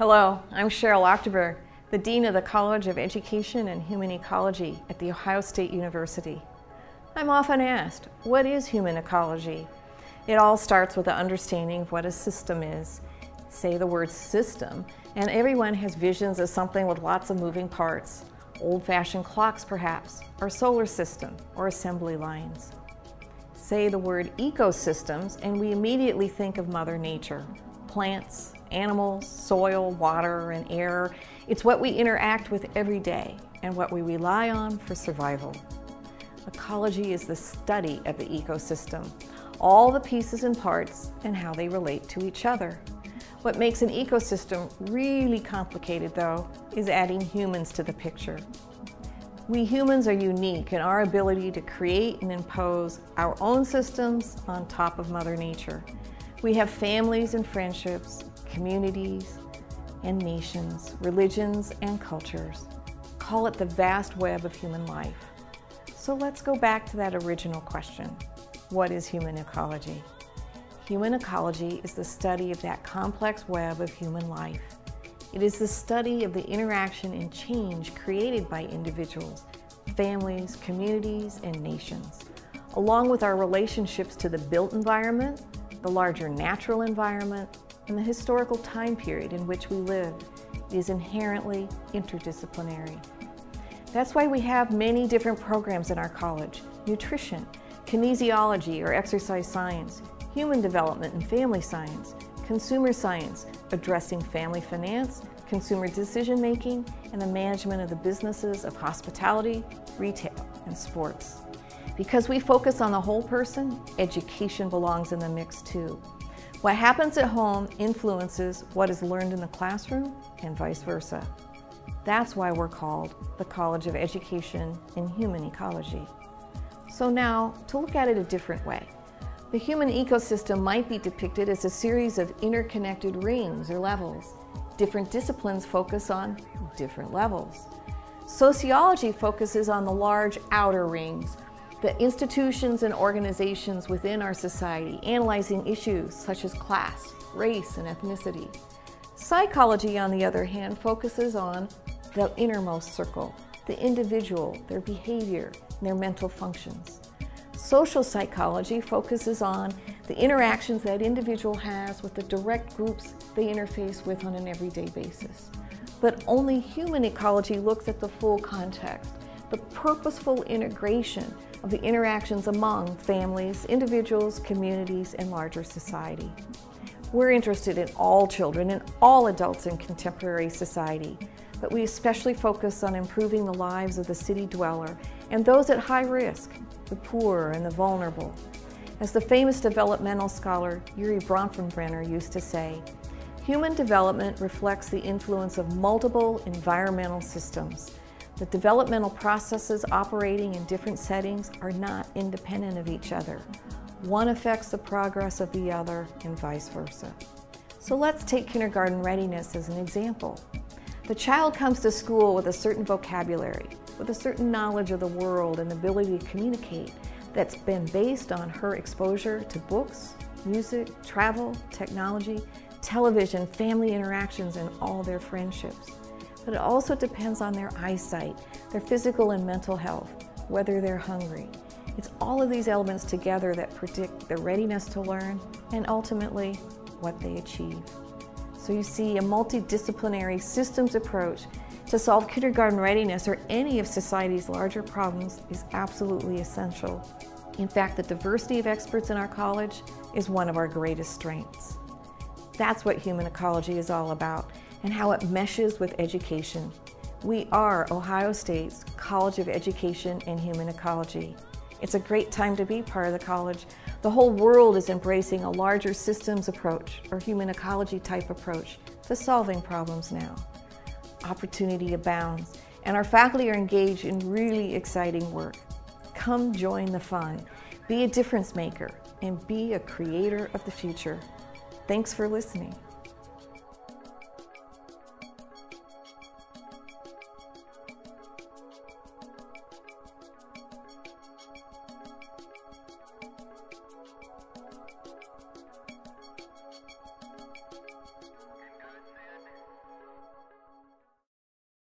Hello, I'm Cheryl Achterberg, the Dean of the College of Education and Human Ecology at The Ohio State University. I'm often asked, what is human ecology? It all starts with the understanding of what a system is. Say the word system, and everyone has visions of something with lots of moving parts. Old-fashioned clocks, perhaps, or solar system, or assembly lines. Say the word ecosystems, and we immediately think of Mother Nature. Plants, animals, soil, water, and air. It's what we interact with every day and what we rely on for survival. Ecology is the study of the ecosystem, all the pieces and parts and how they relate to each other. What makes an ecosystem really complicated, though, is adding humans to the picture. We humans are unique in our ability to create and impose our own systems on top of Mother Nature. We have families and friendships, communities and nations, religions and cultures. Call it the vast web of human life. So let's go back to that original question. What is human ecology? Human ecology is the study of that complex web of human life. It is the study of the interaction and change created by individuals, families, communities, and nations, along with our relationships to the built environment, the larger natural environment, and the historical time period in which we live is inherently interdisciplinary. That's why we have many different programs in our college, nutrition, kinesiology or exercise science, human development and family science, consumer science, addressing family finance, consumer decision making, and the management of the businesses of hospitality, retail, and sports. Because we focus on the whole person, education belongs in the mix too. What happens at home influences what is learned in the classroom and vice versa. That's why we're called the College of Education in Human Ecology. So now, to look at it a different way, the human ecosystem might be depicted as a series of interconnected rings or levels. Different disciplines focus on different levels. Sociology focuses on the large outer rings, the institutions and organizations within our society, analyzing issues such as class, race, and ethnicity. Psychology, on the other hand, focuses on the innermost circle, the individual, their behavior, and their mental functions. Social psychology focuses on the interactions that individual has with the direct groups they interface with on an everyday basis. But only human ecology looks at the full context, the purposeful integration of the interactions among families, individuals, communities, and larger society. We're interested in all children and all adults in contemporary society, but we especially focus on improving the lives of the city dweller and those at high risk, the poor and the vulnerable. As the famous developmental scholar Urie Bronfenbrenner used to say, human development reflects the influence of multiple environmental systems the developmental processes operating in different settings are not independent of each other. One affects the progress of the other and vice versa. So let's take kindergarten readiness as an example. The child comes to school with a certain vocabulary, with a certain knowledge of the world and ability to communicate that's been based on her exposure to books, music, travel, technology, television, family interactions, and all their friendships but it also depends on their eyesight, their physical and mental health, whether they're hungry. It's all of these elements together that predict their readiness to learn and ultimately what they achieve. So you see a multidisciplinary systems approach to solve kindergarten readiness or any of society's larger problems is absolutely essential. In fact, the diversity of experts in our college is one of our greatest strengths. That's what human ecology is all about and how it meshes with education. We are Ohio State's College of Education and Human Ecology. It's a great time to be part of the college. The whole world is embracing a larger systems approach or human ecology type approach to solving problems now. Opportunity abounds, and our faculty are engaged in really exciting work. Come join the fun, be a difference maker, and be a creator of the future. Thanks for listening.